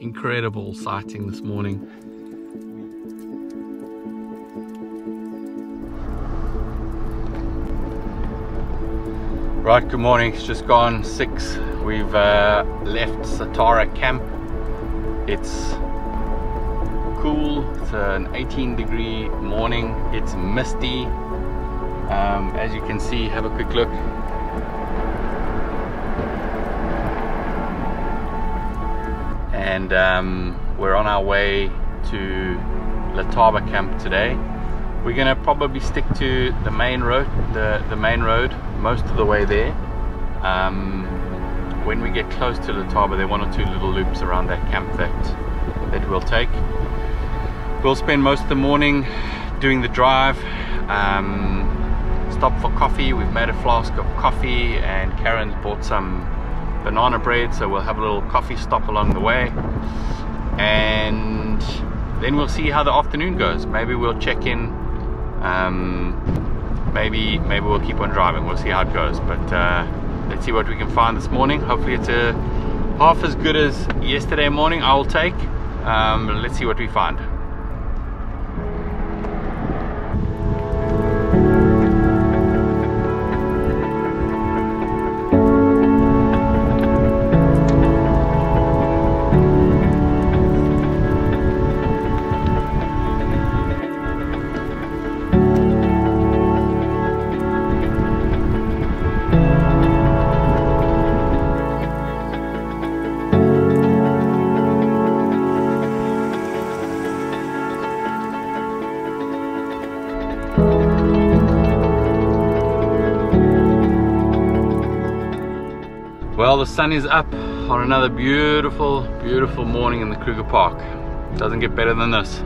incredible sighting this morning. Right, good morning. It's just gone six. We've uh, left Satara camp. It's cool. It's an 18 degree morning. It's misty. Um, as you can see, have a quick look. And um, we're on our way to Letaba camp today. We're gonna probably stick to the main road, the, the main road most of the way there. Um, when we get close to Letaba, there are one or two little loops around that camp that, that we'll take. We'll spend most of the morning doing the drive. Um, stop for coffee. We've made a flask of coffee and Karen's bought some banana bread, so we'll have a little coffee stop along the way. And then we'll see how the afternoon goes. Maybe we'll check in um, maybe maybe we'll keep on driving. We'll see how it goes. But uh, let's see what we can find this morning. Hopefully it's a half as good as yesterday morning I will take. Um, let's see what we find Well, the sun is up on another beautiful, beautiful morning in the Kruger Park. Doesn't get better than this.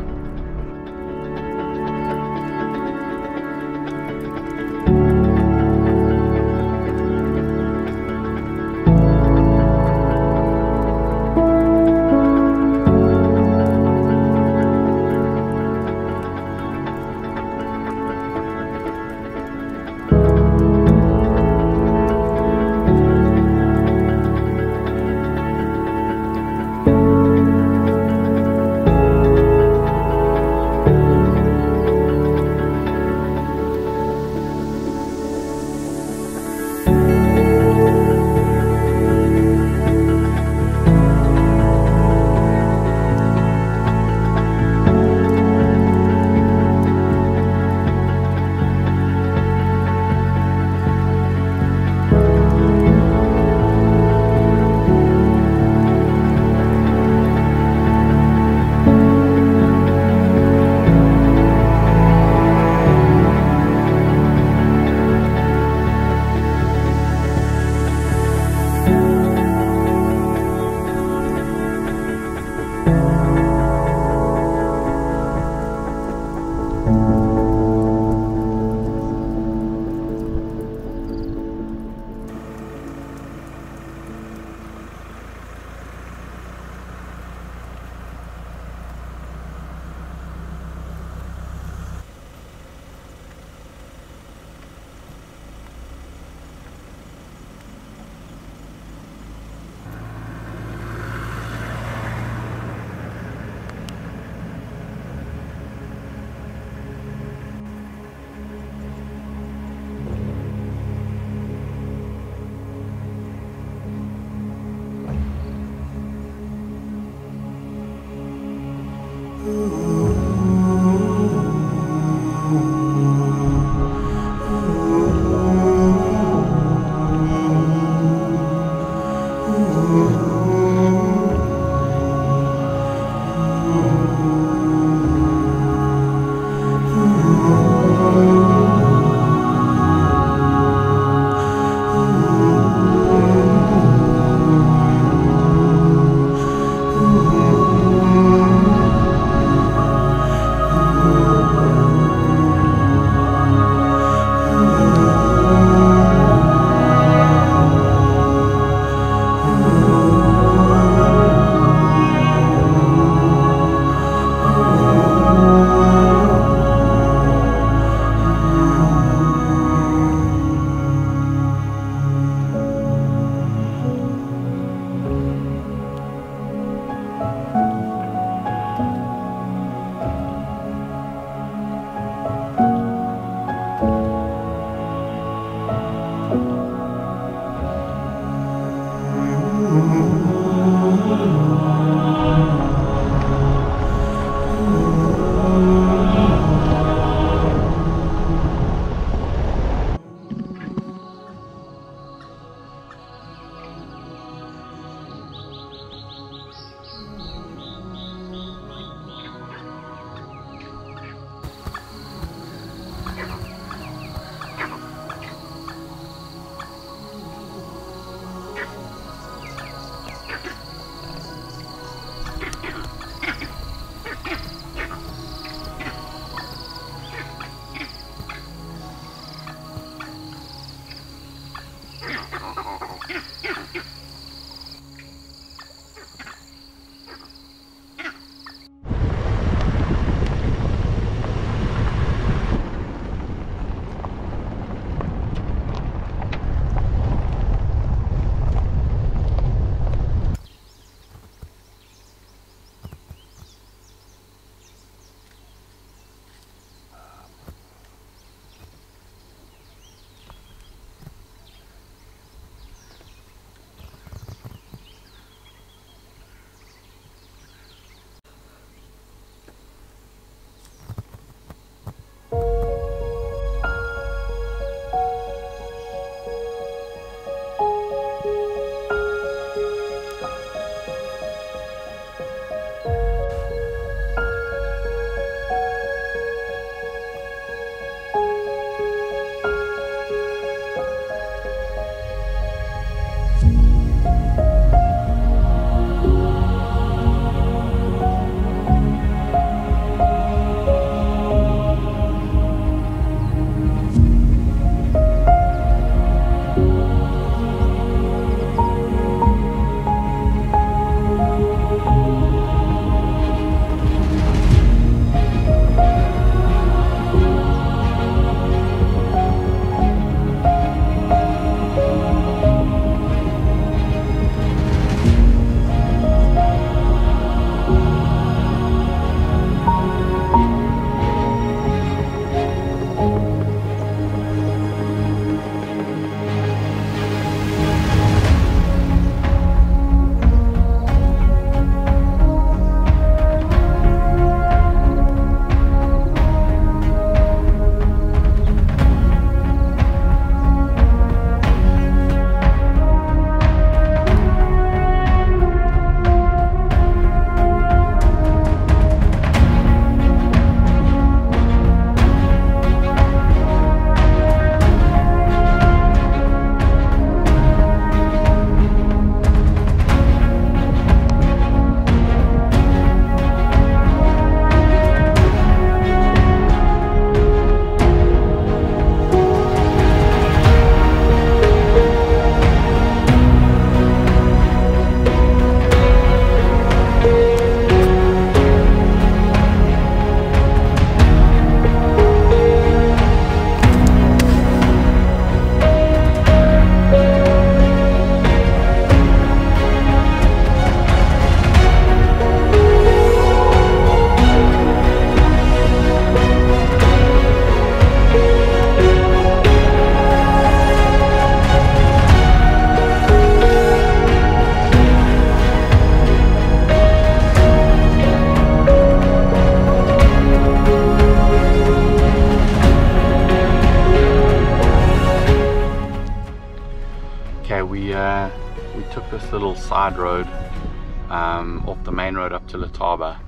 Main road up to Letaba.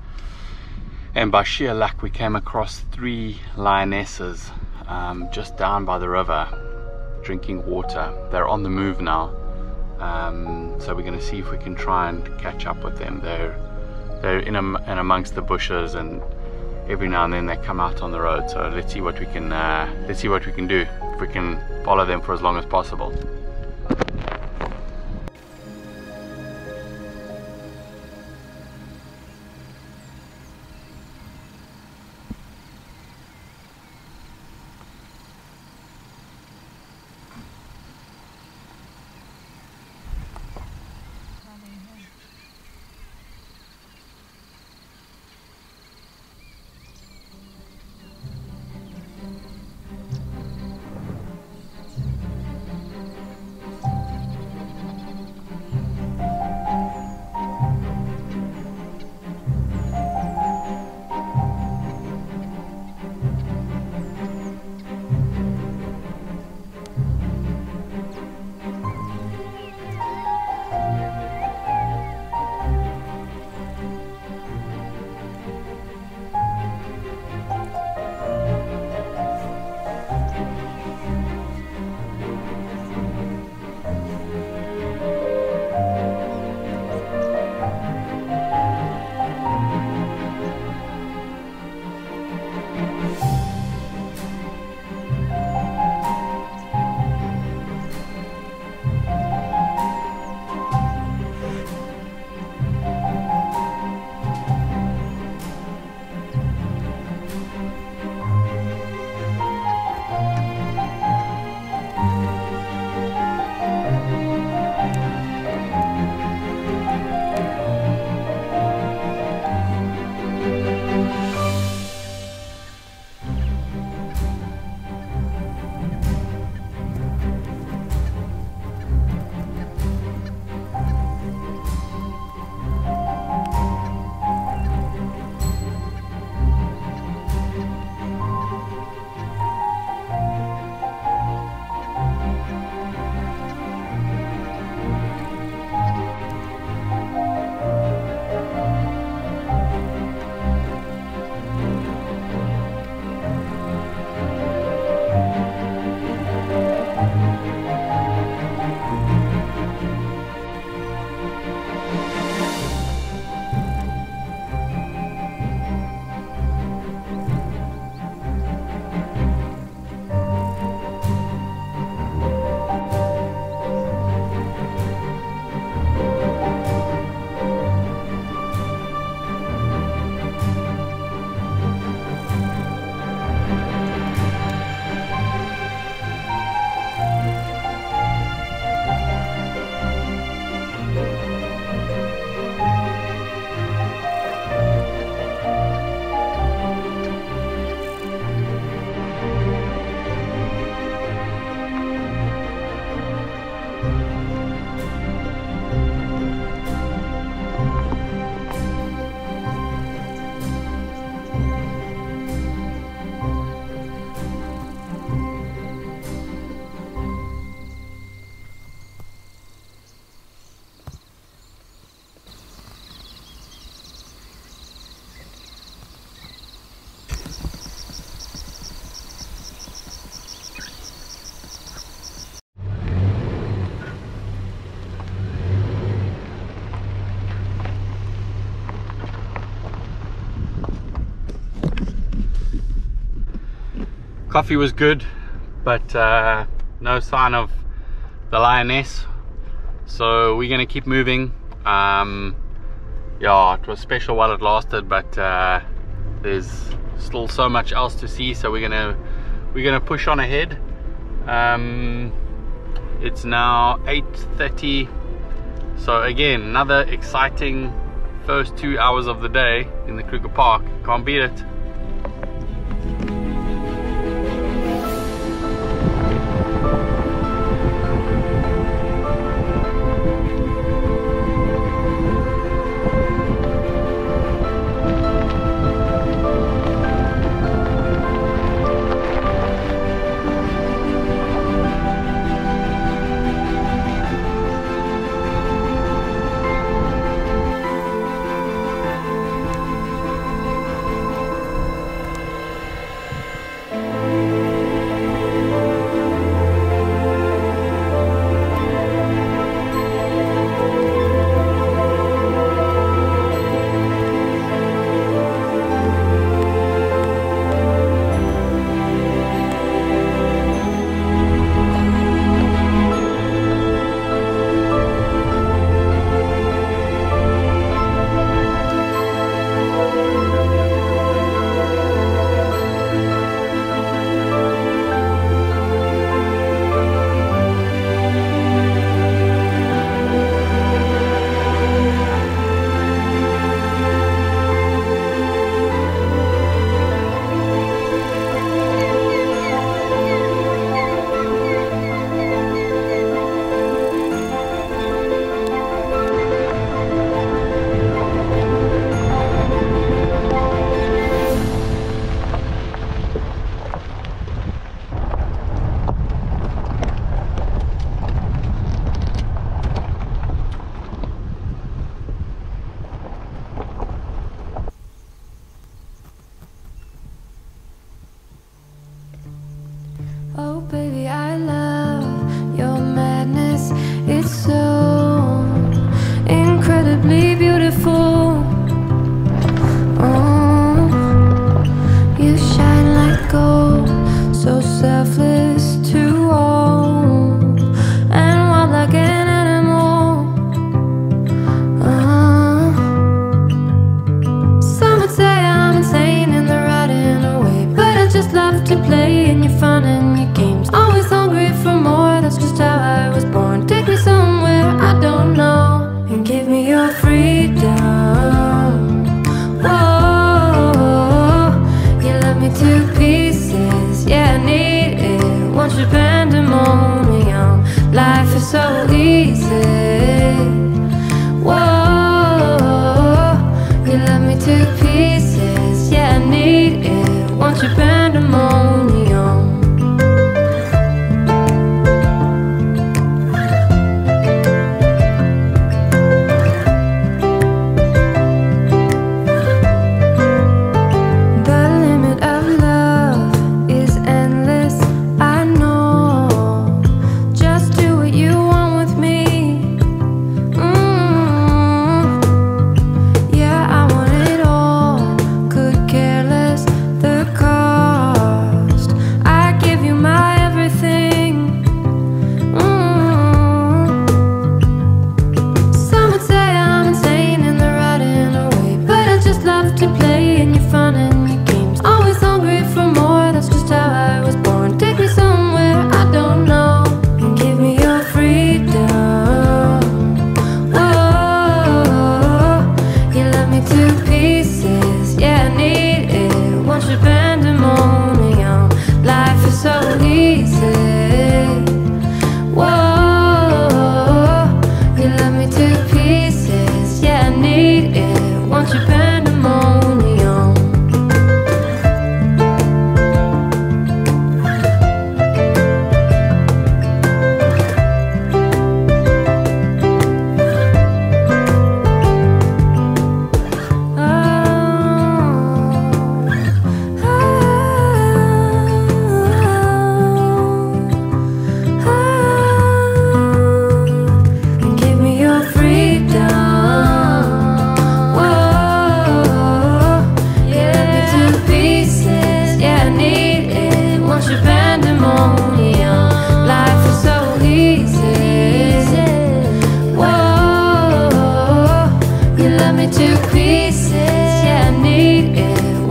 And by sheer luck, we came across three lionesses um, just down by the river drinking water. They're on the move now. Um, so we're going to see if we can try and catch up with them. They're they're in, am in amongst the bushes and every now and then they come out on the road. So let's see what we can uh, let's see what we can do. If we can follow them for as long as possible. Coffee was good but uh, no sign of the lioness. So we're gonna keep moving. Um, yeah it was special while it lasted but uh, there's still so much else to see so we're gonna we're gonna push on ahead. Um, it's now 8:30 so again another exciting first two hours of the day in the Kruger Park. Can't beat it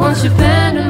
it. Want your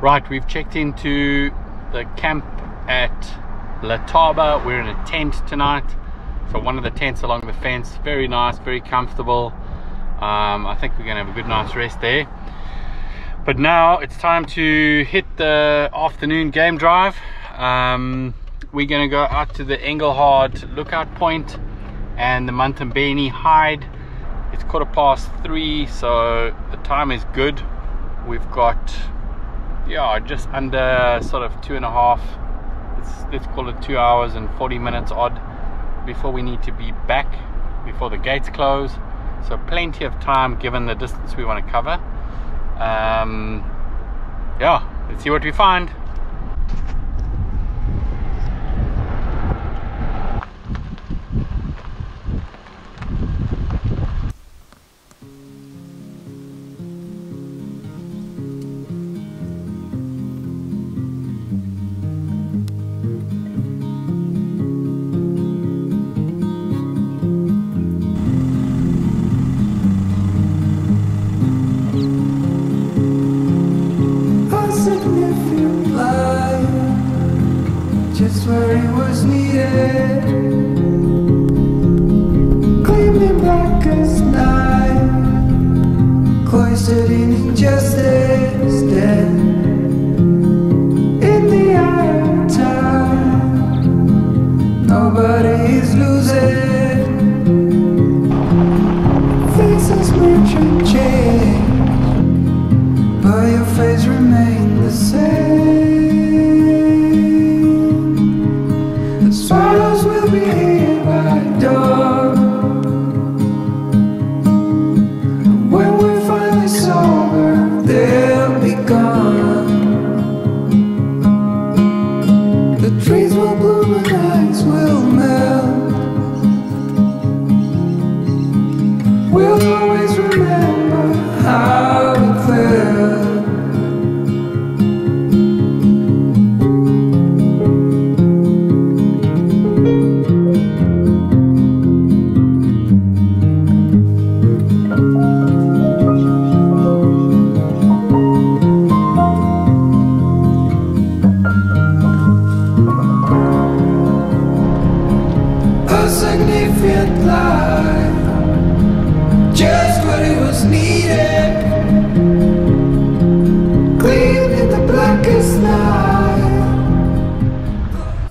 Right, we've checked into the camp at Letaba. We're in a tent tonight. So one of the tents along the fence, very nice, very comfortable. Um, I think we're gonna have a good night's rest there. But now it's time to hit the afternoon game drive. Um, we're gonna go out to the Engelhard lookout point and the Matambeni hide. It's quarter past three, so the time is good. We've got yeah just under sort of two and a half let's, let's call it two hours and 40 minutes odd before we need to be back before the gates close. So plenty of time given the distance we want to cover. Um, yeah let's see what we find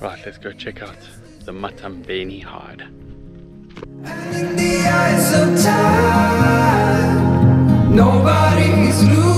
Right, let's go check out the Matambeni hide. And in the eyes of time Nobody is losing